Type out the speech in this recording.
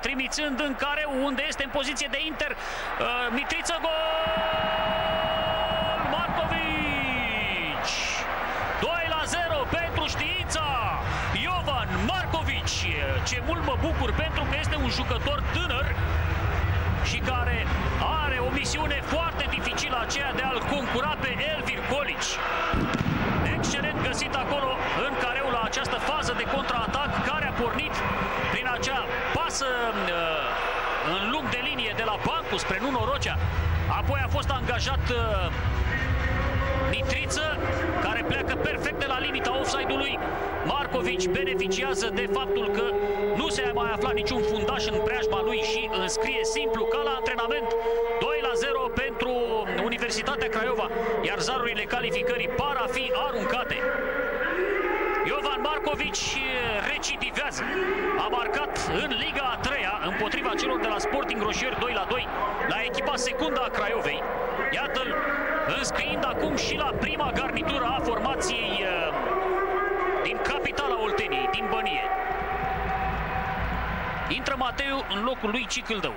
trimițând în care unde este în poziție de Inter. Uh, Mitriță gol! Marcovici! 2 la 0 pentru știința! Jovan Marcovici! Ce mult mă bucur pentru că este un jucător tânăr și care are lung de linie de la Bancu spre Nuno Rocea. Apoi a fost angajat uh, Nitriță, care pleacă perfect de la limita offside-ului. Marcovici beneficiază de faptul că nu se a mai aflat niciun fundaș în preajma lui și înscrie simplu ca la antrenament 2 la 0 pentru Universitatea Craiova, iar zarurile calificării par a fi aruncate. Iovan Marcovici recidivează. A marcat în Liga a treia împotriva celor de la Sporting Roșier 2 la 2 la echipa secundă a Craiovei. Iată-l înscriind acum și la prima garnitură a formației uh, din capitala Olteniei, din Bănie. Intră Mateu în locul lui Cicâldău.